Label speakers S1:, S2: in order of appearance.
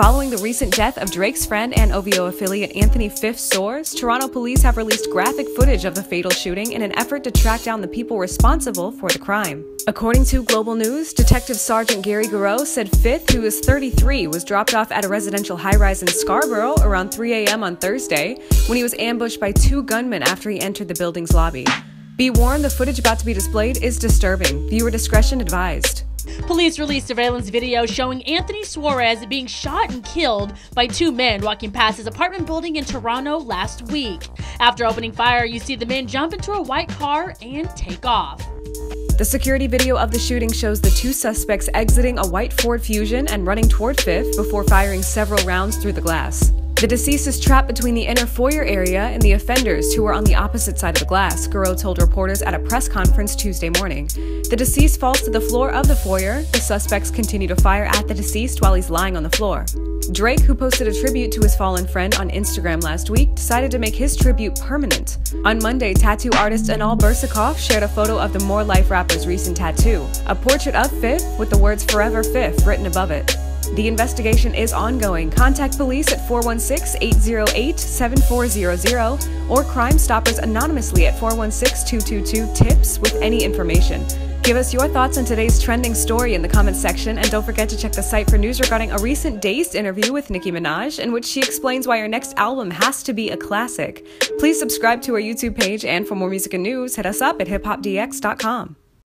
S1: Following the recent death of Drake's friend and OVO affiliate Anthony Fif Soares, Toronto police have released graphic footage of the fatal shooting in an effort to track down the people responsible for the crime. According to Global News, Detective Sergeant Gary Giroux said Fif, who is 33, was dropped off at a residential high rise in Scarborough around 3 a.m. on Thursday when he was ambushed by two gunmen after he entered the building's lobby. Be warned, the footage about to be displayed is disturbing. Viewer discretion advised.
S2: Police released surveillance video showing Anthony Suarez being shot and killed by two men walking past his apartment building in Toronto last week. After opening fire, you see the men jump into a white car and take off.
S1: The security video of the shooting shows the two suspects exiting a white Ford Fusion and running toward Fif before firing several rounds through the glass. The deceased is trapped between the inner foyer area and the offenders, who were on the opposite side of the glass, Giroux told reporters at a press conference Tuesday morning. The deceased falls to the floor of the foyer. The suspects continue to fire at the deceased while he's lying on the floor. Drake, who posted a tribute to his fallen friend on Instagram last week, decided to make his tribute permanent. On Monday, tattoo artist Inal Bersekov shared a photo of the More Life rapper's recent tattoo, a portrait of Fif with the words Forever Fif written above it. The investigation is ongoing. Contact police at 416 808 7400 or Crime Stoppers anonymously at 416 222 TIPS with any information. Give us your thoughts on today's trending story in the comments section, and don't forget to check the site for news regarding a recent Dazed interview with Nicki Minaj, in which she explains why her next album has to be a classic. Please subscribe to our YouTube page, and for more music and news, hit us up at hiphopdx.com.